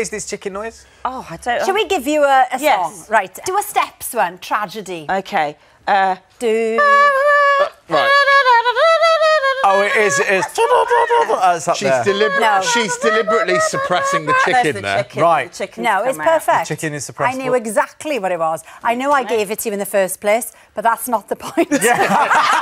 is this chicken noise? Oh, I don't. Shall we give you a, a Yes. song? Right. Do a steps one. Tragedy. Okay. Uh, Do. Uh, right. Oh, it is. It is. it's up She's, deliber- No. she's deliberately suppressing the chicken the there. chicken. Right. The No, it's perfect. out. perfect. chicken is suppressed. I knew exactly what it was. I know I gave it to you in the first place, but that's not the point. Yeah.